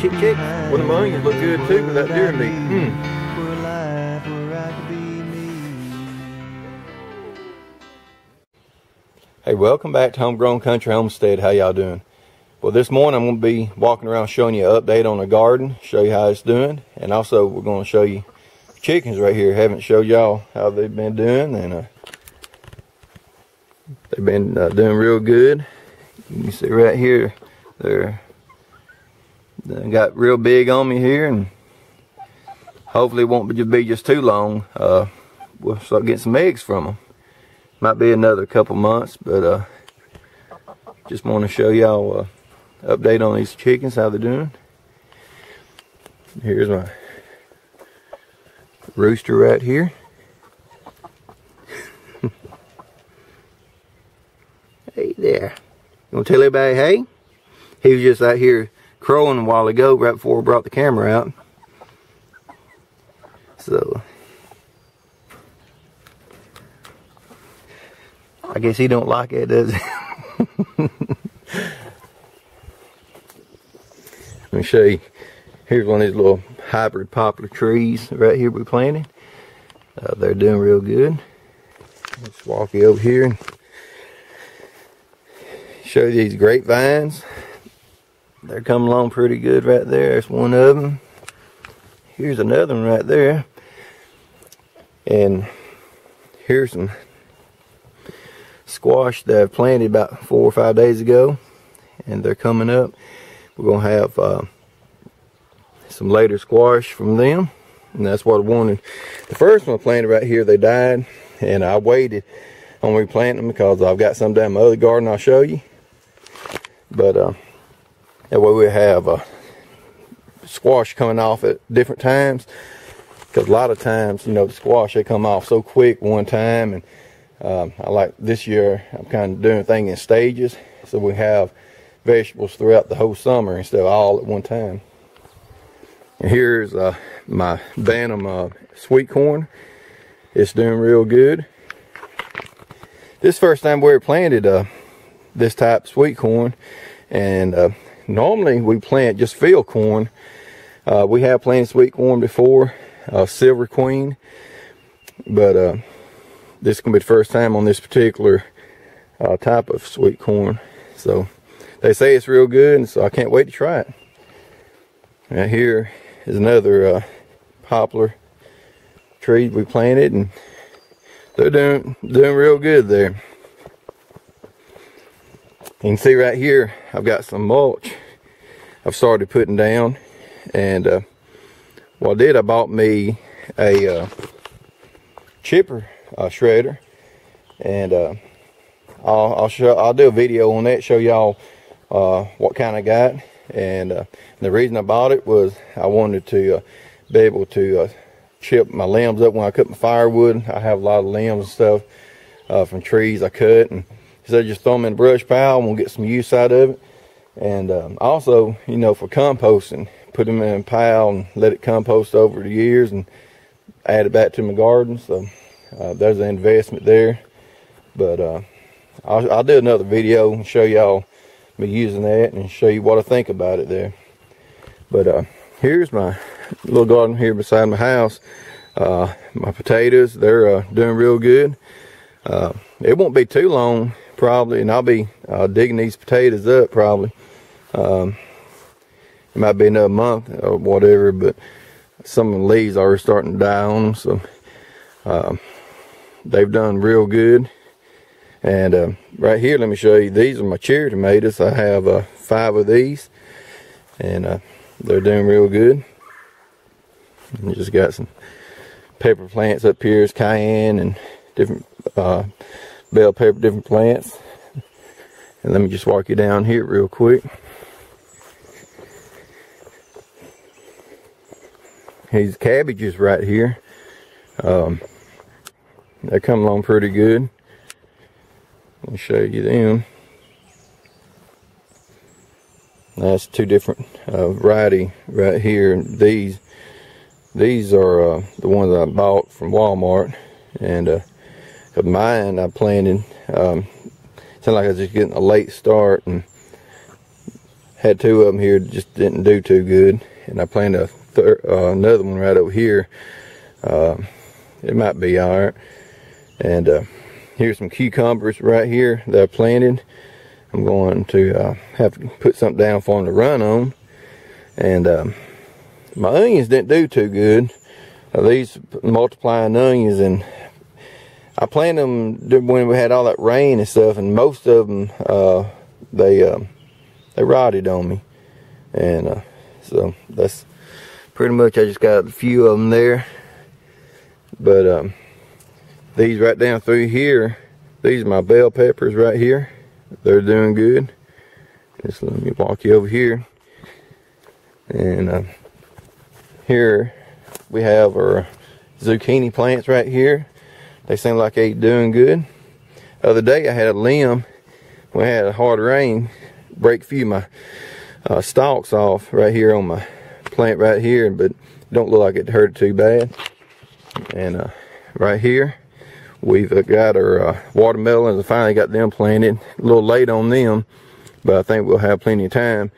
chick chick. Look good too with that deer meat. Mm. Hey, welcome back to Homegrown Country Homestead. How y'all doing? Well, this morning I'm going to be walking around showing you an update on the garden, show you how it's doing, and also we're going to show you chickens right here. Haven't showed y'all how they've been doing, and uh, they've been uh, doing real good. You can see right here, they're they got real big on me here, and hopefully it won't be just, be just too long. Uh, we'll start getting some eggs from them. Might be another couple months, but uh, just want to show y'all uh, update on these chickens, how they're doing. Here's my rooster right here. hey there. You want to tell everybody hey? He was just out here crowing a while ago, right before we brought the camera out. So, I guess he don't like it, does he? Let me show you. Here's one of these little hybrid poplar trees right here we planted. Uh, they're doing real good. Let's walk you over here and show you these grapevines. They're coming along pretty good right there. There's one of them. Here's another one right there. And here's some squash that I've planted about four or five days ago. And they're coming up. We're going to have uh, some later squash from them. And that's what I wanted. The first one I planted right here, they died. And I waited on replanting them because I've got some down my other garden I'll show you. But uh, that way we have uh, squash coming off at different times. Because a lot of times, you know, the squash, they come off so quick one time. And um, I like this year, I'm kind of doing things in stages. So we have vegetables throughout the whole summer instead of all at one time. And here's uh, my Bantam uh, sweet corn. It's doing real good. This first time we planted uh, this type of sweet corn. And uh, normally we plant just field corn. Uh, we have planted sweet corn before, uh, Silver Queen. But this is going to be the first time on this particular type of sweet corn. So they say it's real good, and so I can't wait to try it. Right here is another uh, poplar tree we planted, and they're doing doing real good there. You can see right here, I've got some mulch I've started putting down, and uh, what I did, I bought me a uh, chipper uh, shredder, and uh, I'll, I'll show I'll do a video on that, show y'all uh, what kind I got. And uh, the reason I bought it was I wanted to be able to chip my limbs up when I cut my firewood. I have a lot of limbs and stuff from trees I cut. And of just throw them in a brush pile, going to get some use out of it. And um, also, you know, for composting, put them in a pile and let it compost over the years and add it back to my garden. So uh, there's an investment there. But I'll, I'll do another video and show y'all me using that and show you what I think about it there. But uh, here's my little garden here beside my house. Uh, my potatoes, they're uh, doing real good. Uh, it won't be too long probably and I'll be uh, digging these potatoes up probably. Um, it might be another month or whatever but some of the leaves are starting to die on them so um, they've done real good and uh, right here, let me show you, these are my cherry tomatoes. I have uh, five of these, and uh, they're doing real good. And just got some pepper plants up here, it's cayenne and different uh, bell pepper, different plants. And let me just walk you down here real quick. These cabbages right here. Um, they come along pretty good. Let me show you them. That's two different uh, variety right here. These these are uh, the ones I bought from Walmart, and uh, mine I planted. Um, sounded like I was just getting a late start, and had two of them here just didn't do too good. And I planted a uh, another one right over here. Uh, it might be all right. And uh, here's some cucumbers right here that I planted. I'm going to uh, have to put something down for them to run on. And um, my onions didn't do too good. Uh, these multiplying onions and I planted them when we had all that rain and stuff and most of them uh, they um, they rotted on me. And uh, so that's pretty much, I just got a few of them there. But um, these right down through here, these are my bell peppers right here. They're doing good. Just let me walk you over here. And uh, here we have our zucchini plants right here. They seem like they doing good. The other day I had a limb. We had a hard rain break a few of my uh, stalks off right here on my plant right here, but don't look like it hurt too bad. And uh, right here, we've uh, got our uh, watermelons. I finally got them planted. A little late on them, but I think we'll have plenty of time.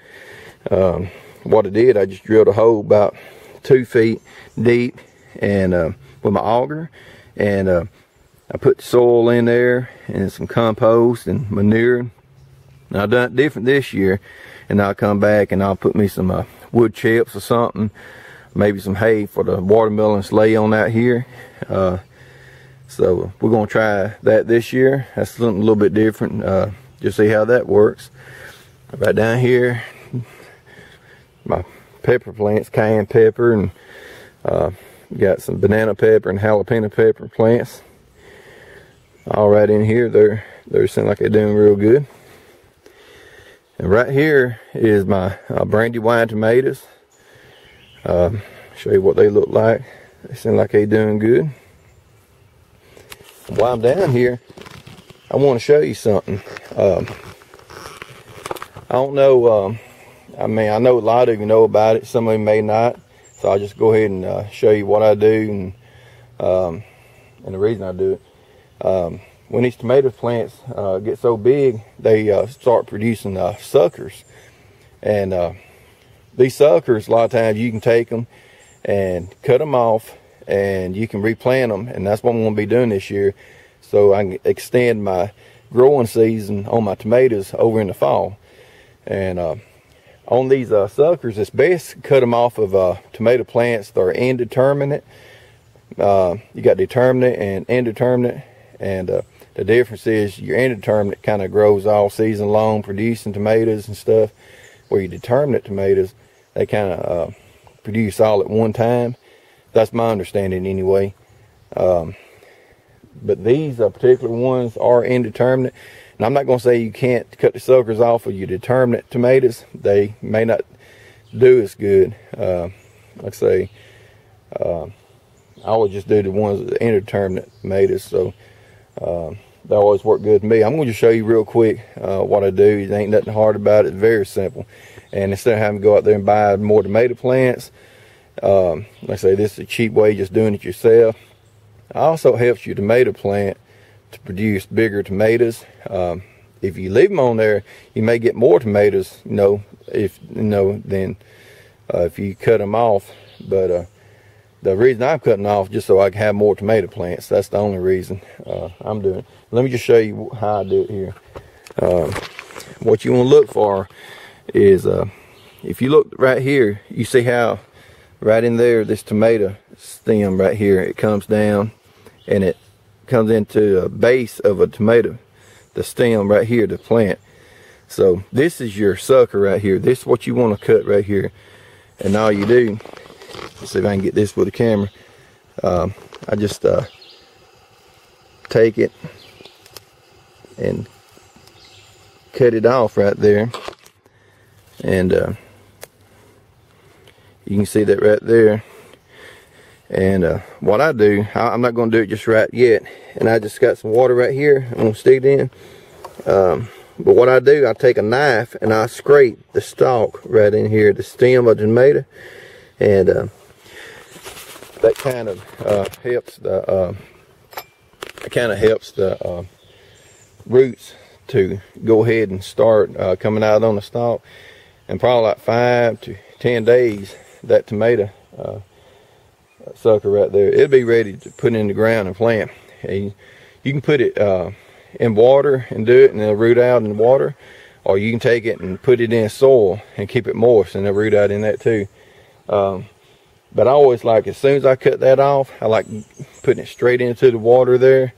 Um, what I did, I just drilled a hole about two feet deep and uh, with my auger and uh, I put soil in there and some compost and manure now I done it different this year and I'll come back and I'll put me some uh, wood chips or something, maybe some hay for the watermelons lay on out here. Uh, so we're gonna try that this year. That's something a little bit different, uh, just see how that works. Right down here, my pepper plants, cayenne pepper, and uh, got some banana pepper and jalapeno pepper plants. All right in here, they're they seem like they're doing real good. And right here is my uh, Brandywine tomatoes. Uh, show you what they look like. They seem like they're doing good. While I'm down here, I want to show you something. Um, I don't know, um, I mean, I know a lot of you know about it. Some of you may not. So I'll just go ahead and uh, show you what I do and, um, and the reason I do it. Um, when these tomato plants uh, get so big, they uh, start producing uh, suckers. And uh, these suckers, a lot of times you can take them and cut them off and you can replant them. And that's what I'm going to be doing this year. So I can extend my growing season on my tomatoes over in the fall. And uh, on these uh, suckers, it's best cut them off of tomato plants that are indeterminate. you got determinate and indeterminate. And the difference is your indeterminate kind of grows all season long, producing tomatoes and stuff. Where your determinate tomatoes, they kind of uh, produce all at one time. That's my understanding anyway. Um, but these uh, particular ones are indeterminate. And I'm not going to say you can't cut the suckers off of your determinate tomatoes. They may not do as good. Uh, like I say, uh, I would just do the ones that are indeterminate tomatoes. So uh, they always work good to me. I'm going to show you real quick uh, what I do. Ain't nothing hard about it. It's very simple. And instead of having to go out there and buy more tomato plants, um, like I say, this is a cheap way just doing it yourself. It also helps your tomato plant to produce bigger tomatoes. Um, if you leave them on there, you may get more tomatoes, you know, if you know, than uh, if you cut them off. But uh, the reason I'm cutting off just so I can have more tomato plants. That's the only reason uh, I'm doing it. Let me just show you how I do it here. Um, what you want to look for is uh, if you look right here, you see how right in there, this tomato stem right here, it comes down and it comes into a base of a tomato, the stem right here, the plant. So this is your sucker right here. This is what you want to cut right here. And all you do Let's see if I can get this with the camera. Um, I just uh, take it and cut it off right there. And uh, you can see that right there. And uh, what I do, I, am not going to do it just right yet. And I just got some water right here. I'm going to stick it in. Um, but what I do, I take a knife and I scrape the stalk right in here, the stem of the tomato and uh, that kind of uh, helps the uh, kind of helps the uh, roots to go ahead and start uh, coming out on the stalk. and probably like five to ten days, that tomato uh, sucker right there, it'll be ready to put in the ground and plant. And you can put it in water and do it and it'll root out in water or you can take it and put it in soil and keep it moist and it'll root out in that too. Um, but I always like, as soon as I cut that off, I like putting it straight into the water there.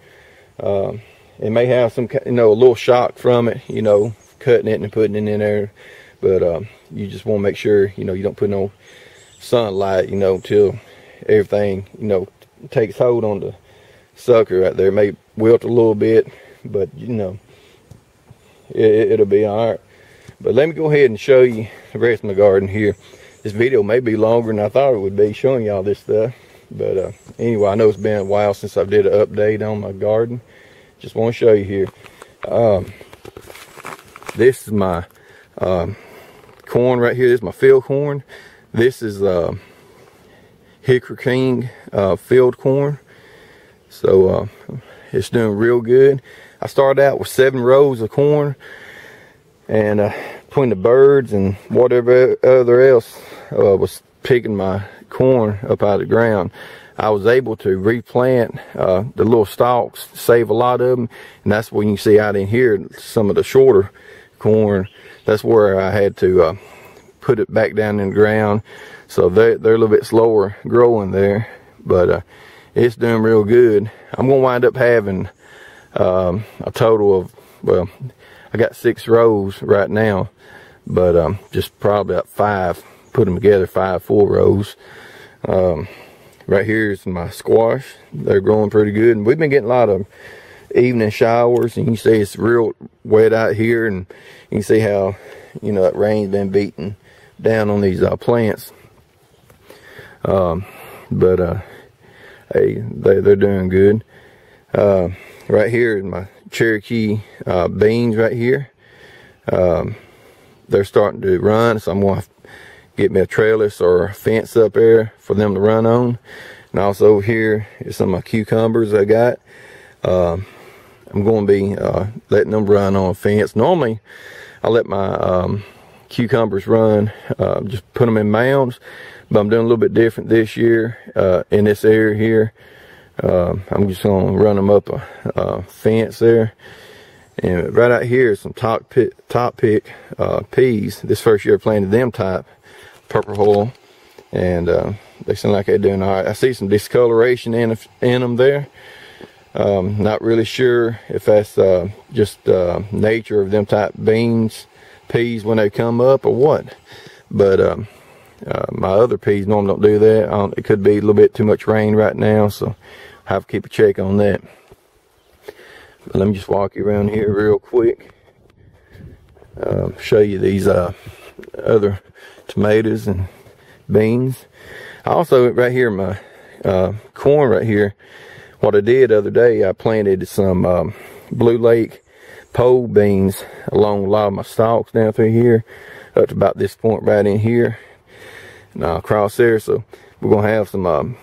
Um, it may have some, you know, a little shock from it, you know, cutting it and putting it in there. But um, you just want to make sure, you know, you don't put no sunlight, you know, until everything, you know, takes hold on the sucker right there. It may wilt a little bit, but, you know, it, it'll be all right. But let me go ahead and show you the rest of my garden here. This video may be longer than I thought it would be showing y'all this stuff. But uh, anyway, I know it's been a while since I did an update on my garden. Just want to show you here. Um, this is my um, corn right here. This is my field corn. This is uh, Hickory King uh, field corn. So uh, it's doing real good. I started out with seven rows of corn and uh, between the birds and whatever other else uh, was picking my corn up out of the ground, I was able to replant uh, the little stalks, save a lot of them, and that's when you see out in here some of the shorter corn. That's where I had to uh, put it back down in the ground, so they're, they're a little bit slower growing there, but uh, it's doing real good. I'm gonna wind up having um, a total of well, I got six rows right now, but um, just probably about five. Put them together, five full rows. Um, right here is my squash. They're growing pretty good. And we've been getting a lot of evening showers. And you see it's real wet out here. And you can see how, you know, that rain's been beating down on these uh, plants. Um, but, uh, hey, they, they're doing good. Uh, right here is my Cherokee uh, beans right here. Um, they're starting to run, so I'm going to get me a trellis or a fence up there for them to run on. And also here is some of my cucumbers I got. Um, I'm going to be uh, letting them run on a fence. Normally, I let my um, cucumbers run, uh, just put them in mounds, but I'm doing a little bit different this year uh, in this area here. Uh, I'm just going to run them up a, a, fence there. And right out here is some top pick, top pick uh, peas. This first year I planted them type purple hull. And uh, they seem like they're doing all right. I see some discoloration in, in them there. Um, not really sure if that's uh, just uh, nature of them type beans, peas when they come up or what. But um, uh, my other peas normally don't do that. it could be a little bit too much rain right now, so I have to keep a check on that. Let me just walk you around here real quick. Uh, show you these uh, other tomatoes and beans. Also, right here, my uh, corn right here, what I did the other day, I planted some um, Blue Lake pole beans along a lot of my stalks down through here, up to about this point right in here, and uh, across there. So we're gonna have some um,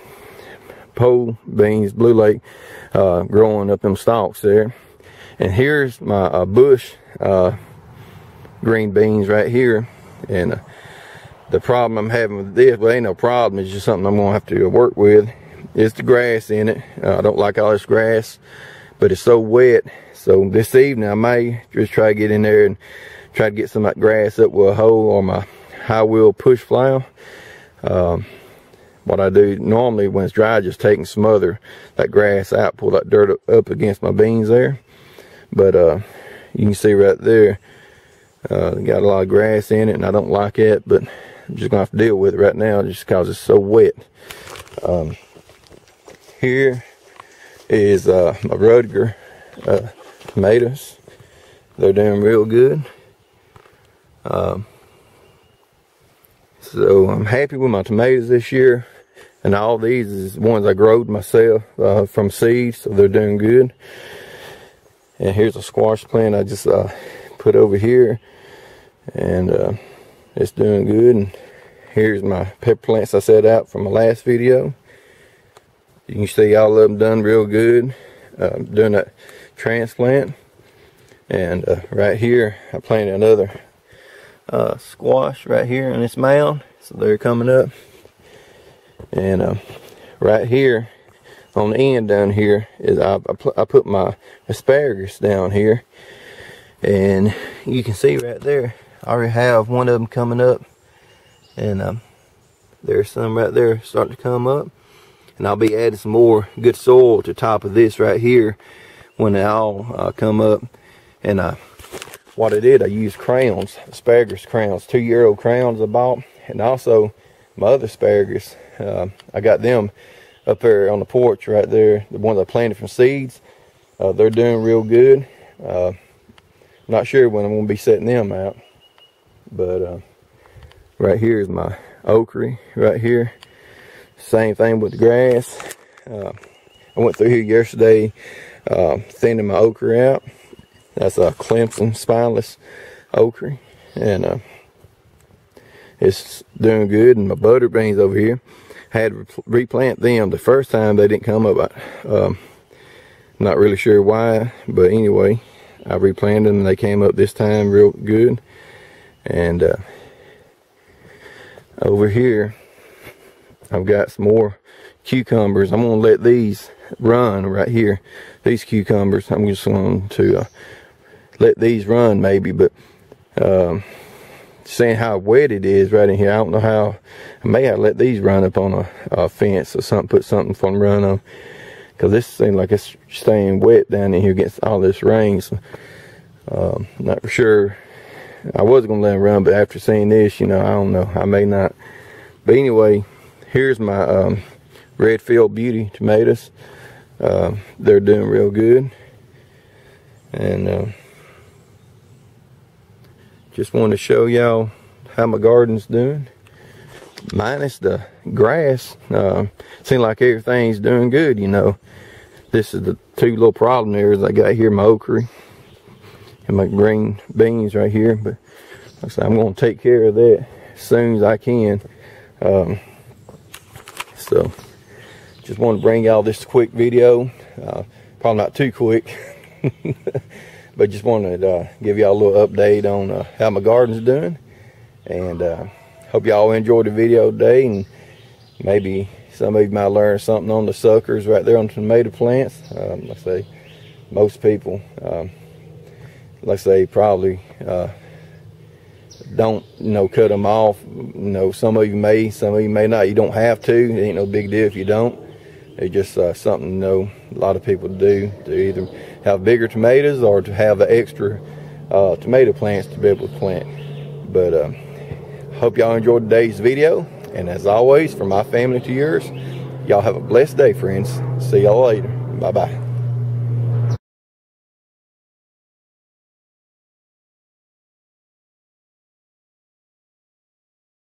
pole beans, Blue Lake, uh, growing up them stalks there. And here's my uh, bush uh, green beans right here. And uh, the problem I'm having with this, well, ain't no problem. It's just something I'm gonna have to work with. It's the grass in it. Uh, I don't like all this grass, but it's so wet. So this evening I may just try to get in there and try to get some of that grass up with a hoe or my high wheel push plow. Um, what I do normally when it's dry, just take and smother that grass out, pull that dirt up against my beans there. But uh, you can see right there, uh, got a lot of grass in it and I don't like it, but I'm just gonna have to deal with it right now just because it's so wet. Um, here is uh, my Rutger uh, tomatoes. They're doing real good. Um, so I'm happy with my tomatoes this year. And all these is ones I growed myself uh, from seeds, so they're doing good. And here's a squash plant I just uh, put over here. And uh, it's doing good. And here's my pepper plants I set out from my last video. You can see all of them done real good. Uh, doing that transplant. And uh, right here, I planted another uh, squash right here on this mound. So they're coming up. And uh, right here on the end down here is I, I, I put my asparagus down here. And you can see right there, I already have one of them coming up. And um, there's some right there starting to come up. And I'll be adding some more good soil to top of this right here when they all uh, come up. And uh, what I did, I used crowns, asparagus crowns, two year old crowns I bought. And also my other asparagus, uh, I got them up there on the porch right there, the ones I planted from seeds. Uh, they're doing real good. Uh, not sure when I'm going to be setting them out. But uh, right here is my okra right here. Same thing with the grass. Uh, I went through here yesterday uh, thinning my okra out. That's a Clemson spineless okra. And uh, it's doing good. And my butter beans over here had to replant them. The first time they didn't come up. Um, not really sure why, but anyway, I replanted them. And they came up this time real good. And uh, over here, I've got some more cucumbers. I'm going to let these run right here. These cucumbers, I'm just going to uh, let these run maybe, but um, seeing how wet it is right in here. I don't know how. I may have let these run up on a, a fence or something. Put something for them to run on. Because this seems like it's staying wet down in here against all this rain. So, um, not for sure. I was going to let them run, but after seeing this, you know, I don't know. I may not. But anyway, here's my um, Redfield Beauty tomatoes. Uh, they're doing real good. And... Uh, just wanted to show y'all how my garden's doing. Minus the grass uh, seems like everything's doing good you know. This is the two little problem areas I got here my okra and my green beans right here but like I said, I'm going to take care of that as soon as I can. Um, so just want to bring y'all this quick video uh, probably not too quick but just wanted to uh, give y'all a little update on uh, how my garden's doing and uh, hope y'all enjoyed the video today and maybe some of you might learn something on the suckers right there on the tomato plants. Um, like say most people um, like say probably uh, don't you know cut them off. You know some of you may some of you may not. You don't have to. It ain't no big deal if you don't. It's just uh, something you know a lot of people do to either have bigger tomatoes or to have the extra uh, tomato plants to be able to plant. But uh, hope y'all enjoyed today's video. And as always, from my family to yours, y'all have a blessed day, friends. See y'all later. Bye-bye.